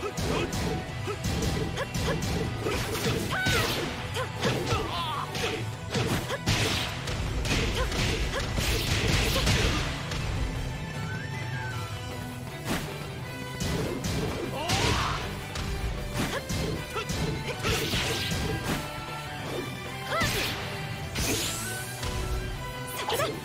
KO.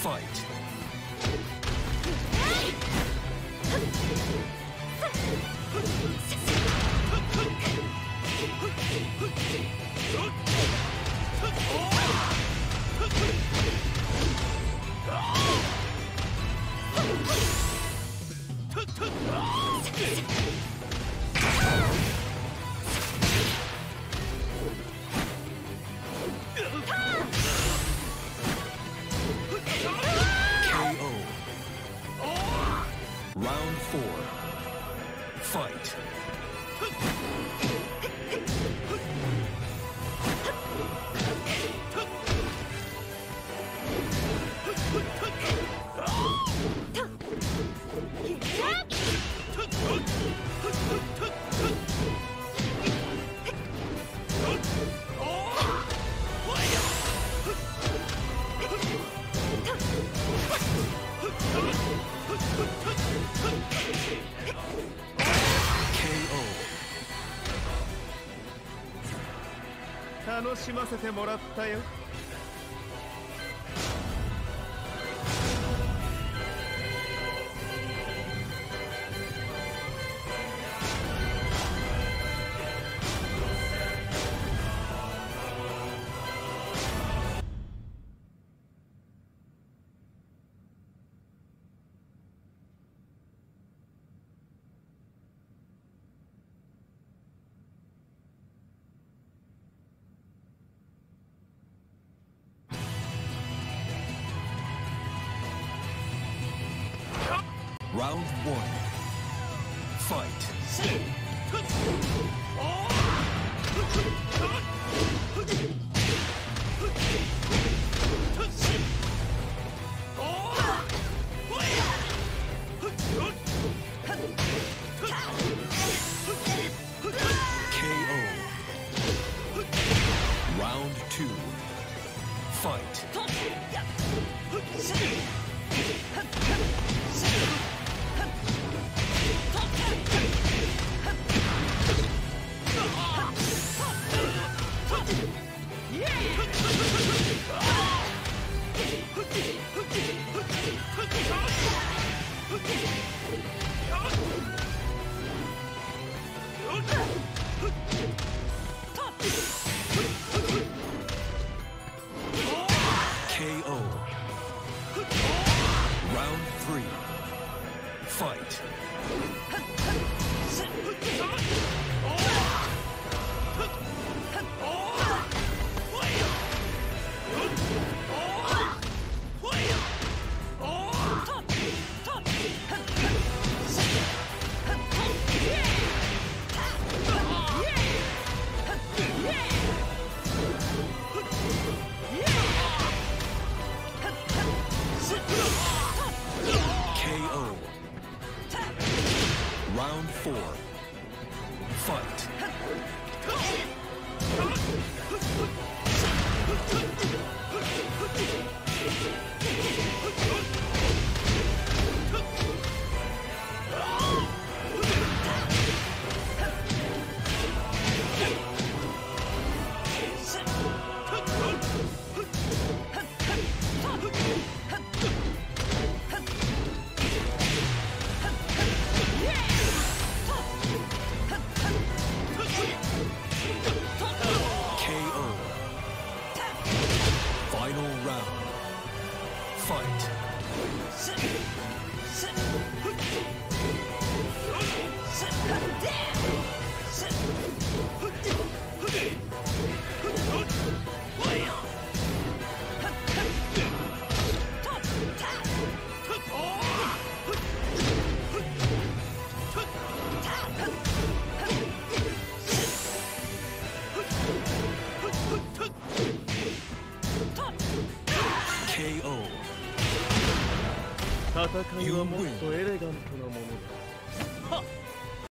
Fight. Fight. KO. 楽しませてもらったよ「Round one. Fight. KO. Round two. Fight. Fight. Four. Fight. 戦いはもっとエレガントなもの。